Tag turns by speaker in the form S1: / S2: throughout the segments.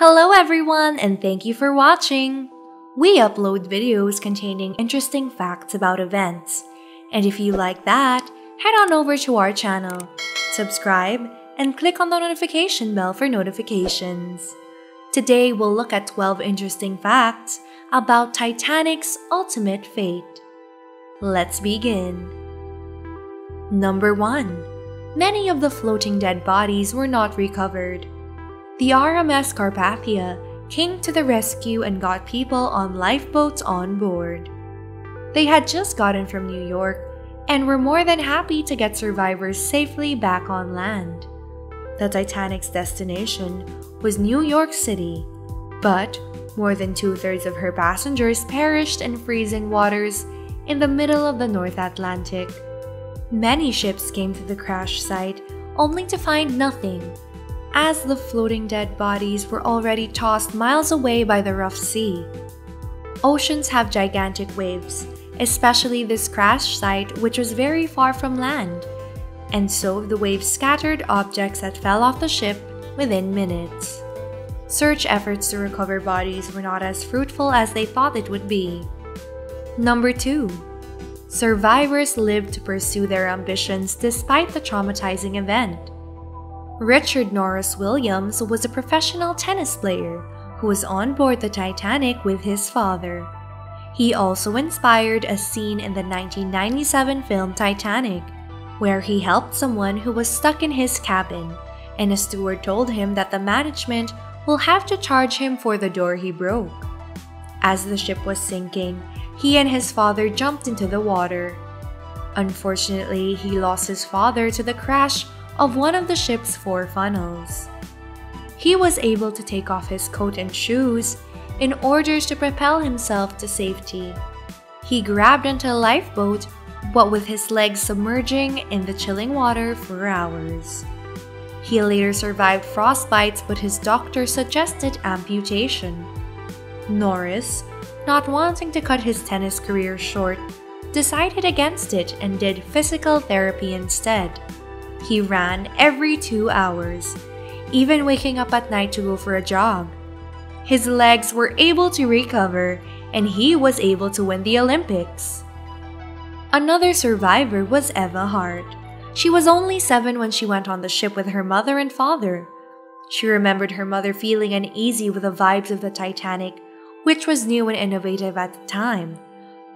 S1: Hello everyone and thank you for watching! We upload videos containing interesting facts about events. And if you like that, head on over to our channel, subscribe, and click on the notification bell for notifications. Today we'll look at 12 interesting facts about Titanic's ultimate fate. Let's begin. Number 1. Many of the floating dead bodies were not recovered the RMS Carpathia came to the rescue and got people on lifeboats on board. They had just gotten from New York and were more than happy to get survivors safely back on land. The Titanic's destination was New York City, but more than two thirds of her passengers perished in freezing waters in the middle of the North Atlantic. Many ships came to the crash site only to find nothing as the floating dead bodies were already tossed miles away by the rough sea. Oceans have gigantic waves, especially this crash site which was very far from land, and so the waves scattered objects that fell off the ship within minutes. Search efforts to recover bodies were not as fruitful as they thought it would be. Number 2. Survivors lived to pursue their ambitions despite the traumatizing event. Richard Norris Williams was a professional tennis player who was on board the Titanic with his father. He also inspired a scene in the 1997 film Titanic, where he helped someone who was stuck in his cabin, and a steward told him that the management will have to charge him for the door he broke. As the ship was sinking, he and his father jumped into the water. Unfortunately, he lost his father to the crash of one of the ship's four funnels. He was able to take off his coat and shoes in order to propel himself to safety. He grabbed onto a lifeboat, but with his legs submerging in the chilling water for hours. He later survived frostbites, but his doctor suggested amputation. Norris, not wanting to cut his tennis career short, decided against it and did physical therapy instead. He ran every two hours, even waking up at night to go for a jog. His legs were able to recover, and he was able to win the Olympics. Another survivor was Eva Hart. She was only seven when she went on the ship with her mother and father. She remembered her mother feeling uneasy with the vibes of the Titanic, which was new and innovative at the time.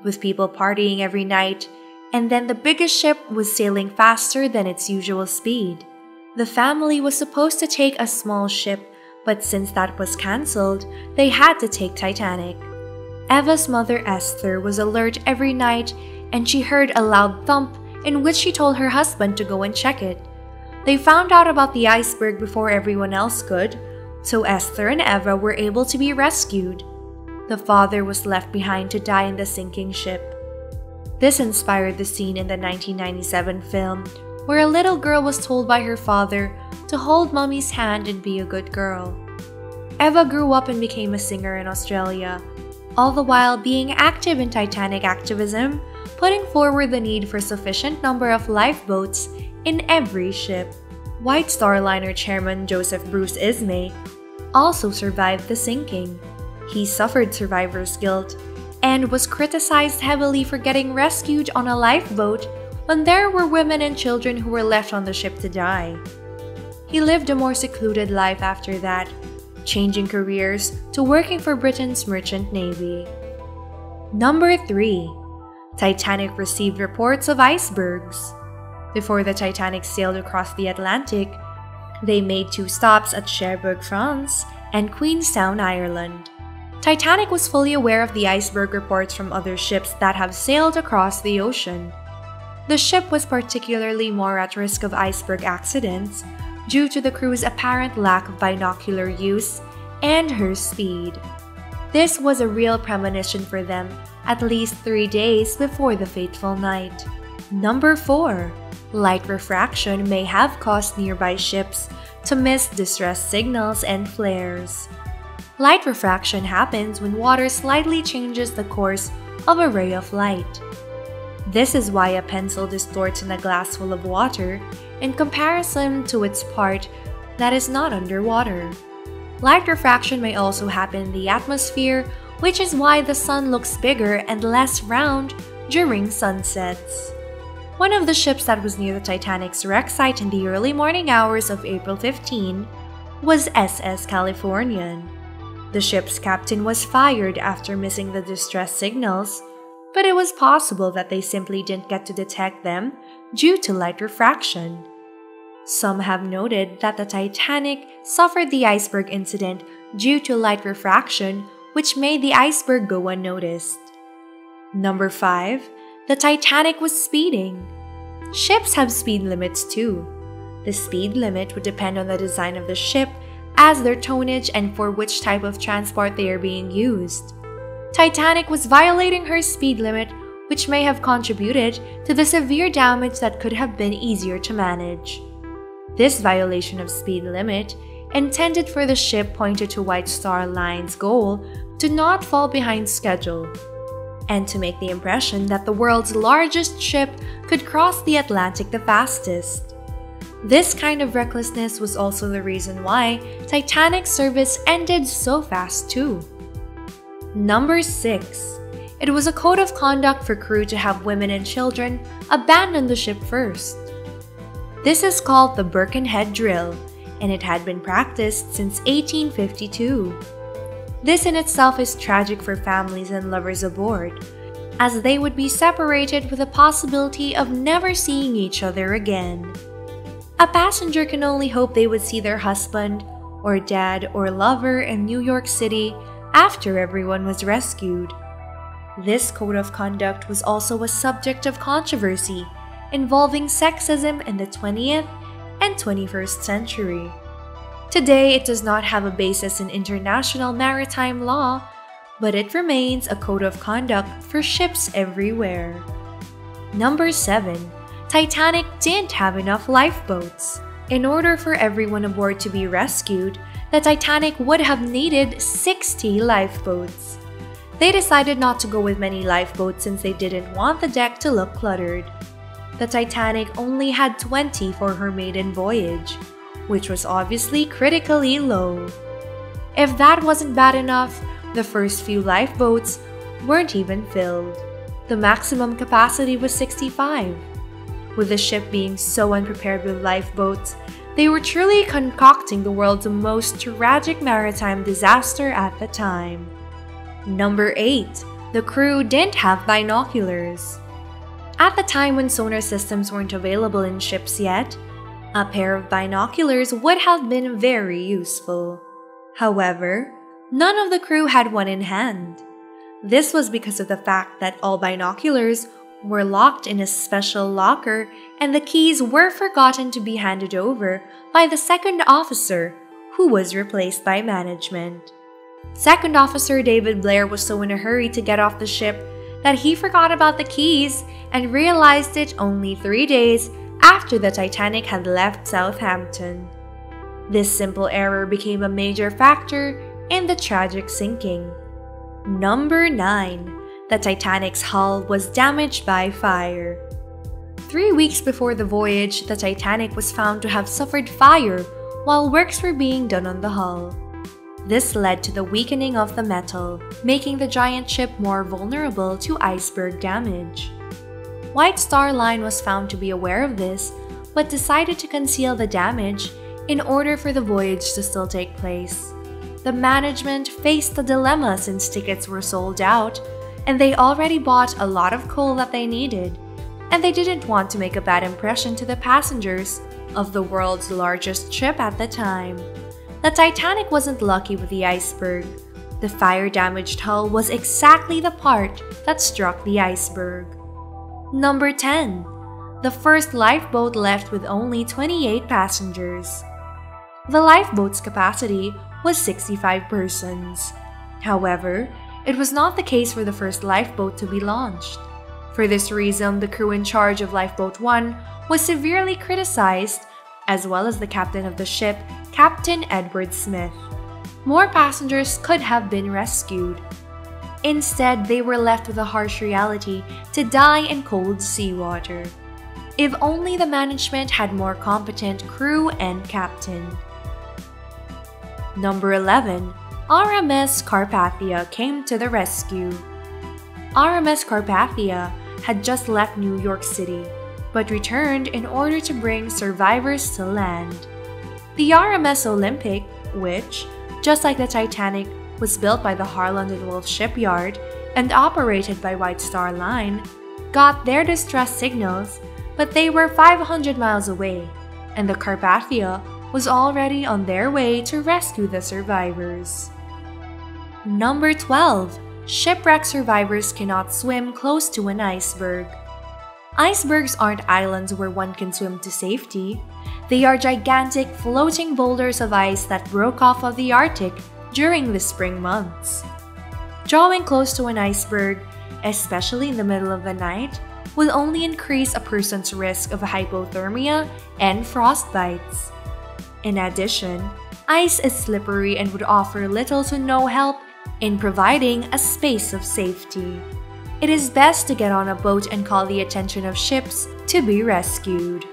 S1: With people partying every night, and then the biggest ship was sailing faster than its usual speed. The family was supposed to take a small ship, but since that was cancelled, they had to take Titanic. Eva's mother Esther was alert every night and she heard a loud thump in which she told her husband to go and check it. They found out about the iceberg before everyone else could, so Esther and Eva were able to be rescued. The father was left behind to die in the sinking ship. This inspired the scene in the 1997 film where a little girl was told by her father to hold mommy's hand and be a good girl. Eva grew up and became a singer in Australia, all the while being active in Titanic activism, putting forward the need for sufficient number of lifeboats in every ship. White Star Liner chairman Joseph Bruce Ismay also survived the sinking. He suffered survivor's guilt and was criticized heavily for getting rescued on a lifeboat when there were women and children who were left on the ship to die. He lived a more secluded life after that, changing careers to working for Britain's Merchant Navy. Number 3. Titanic received reports of icebergs. Before the Titanic sailed across the Atlantic, they made two stops at Cherbourg, France and Queenstown, Ireland. Titanic was fully aware of the iceberg reports from other ships that have sailed across the ocean. The ship was particularly more at risk of iceberg accidents due to the crew's apparent lack of binocular use and her speed. This was a real premonition for them at least three days before the fateful night. Number 4. Light refraction may have caused nearby ships to miss distress signals and flares. Light refraction happens when water slightly changes the course of a ray of light. This is why a pencil distorts in a glass full of water in comparison to its part that is not underwater. light refraction may also happen in the atmosphere, which is why the sun looks bigger and less round during sunsets. One of the ships that was near the Titanic's wreck site in the early morning hours of April 15 was SS Californian. The ship's captain was fired after missing the distress signals, but it was possible that they simply didn't get to detect them due to light refraction. Some have noted that the Titanic suffered the iceberg incident due to light refraction, which made the iceberg go unnoticed. Number 5. The Titanic was speeding. Ships have speed limits too. The speed limit would depend on the design of the ship as their tonnage and for which type of transport they are being used. Titanic was violating her speed limit, which may have contributed to the severe damage that could have been easier to manage. This violation of speed limit, intended for the ship pointed to White Star Line's goal to not fall behind schedule and to make the impression that the world's largest ship could cross the Atlantic the fastest. This kind of recklessness was also the reason why Titanic's service ended so fast too. Number 6. It was a code of conduct for crew to have women and children abandon the ship first. This is called the Birkenhead Drill, and it had been practiced since 1852. This in itself is tragic for families and lovers aboard, as they would be separated with the possibility of never seeing each other again. A passenger can only hope they would see their husband, or dad, or lover in New York City after everyone was rescued. This code of conduct was also a subject of controversy involving sexism in the 20th and 21st century. Today, it does not have a basis in international maritime law, but it remains a code of conduct for ships everywhere. Number 7. Titanic didn't have enough lifeboats. In order for everyone aboard to be rescued, the Titanic would have needed 60 lifeboats. They decided not to go with many lifeboats since they didn't want the deck to look cluttered. The Titanic only had 20 for her maiden voyage, which was obviously critically low. If that wasn't bad enough, the first few lifeboats weren't even filled. The maximum capacity was 65. With the ship being so unprepared with lifeboats, they were truly concocting the world's most tragic maritime disaster at the time. Number 8. The crew didn't have binoculars. At the time when sonar systems weren't available in ships yet, a pair of binoculars would have been very useful. However, none of the crew had one in hand. This was because of the fact that all binoculars were locked in a special locker and the keys were forgotten to be handed over by the second officer, who was replaced by management. Second Officer David Blair was so in a hurry to get off the ship that he forgot about the keys and realized it only three days after the Titanic had left Southampton. This simple error became a major factor in the tragic sinking. Number 9. The Titanic's hull was damaged by fire. Three weeks before the voyage, the Titanic was found to have suffered fire while works were being done on the hull. This led to the weakening of the metal, making the giant ship more vulnerable to iceberg damage. White Star Line was found to be aware of this, but decided to conceal the damage in order for the voyage to still take place. The management faced a dilemma since tickets were sold out, and they already bought a lot of coal that they needed, and they didn't want to make a bad impression to the passengers of the world's largest ship at the time. The Titanic wasn't lucky with the iceberg. The fire damaged hull was exactly the part that struck the iceberg. Number 10. The first lifeboat left with only 28 passengers. The lifeboat's capacity was 65 persons. However, it was not the case for the first lifeboat to be launched. For this reason, the crew in charge of Lifeboat 1 was severely criticized, as well as the captain of the ship, Captain Edward Smith. More passengers could have been rescued, Instead, they were left with a harsh reality to die in cold seawater. If only the management had more competent crew and captain. Number 11. RMS Carpathia came to the rescue. RMS Carpathia had just left New York City, but returned in order to bring survivors to land. The RMS Olympic, which, just like the Titanic, was built by the Harland and Wolff shipyard and operated by White Star Line, got their distress signals, but they were 500 miles away, and the Carpathia was already on their way to rescue the survivors. Number 12. Shipwreck survivors cannot swim close to an iceberg. Icebergs aren't islands where one can swim to safety. They are gigantic floating boulders of ice that broke off of the Arctic during the spring months. Drawing close to an iceberg, especially in the middle of the night, will only increase a person's risk of hypothermia and frostbites. In addition, ice is slippery and would offer little to no help in providing a space of safety. It is best to get on a boat and call the attention of ships to be rescued.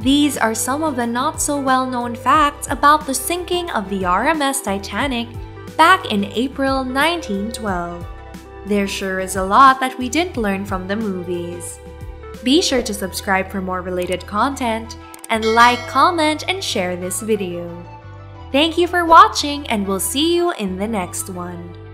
S1: These are some of the not so well known facts about the sinking of the RMS Titanic back in April 1912. There sure is a lot that we didn't learn from the movies. Be sure to subscribe for more related content and like, comment, and share this video. Thank you for watching and we'll see you in the next one.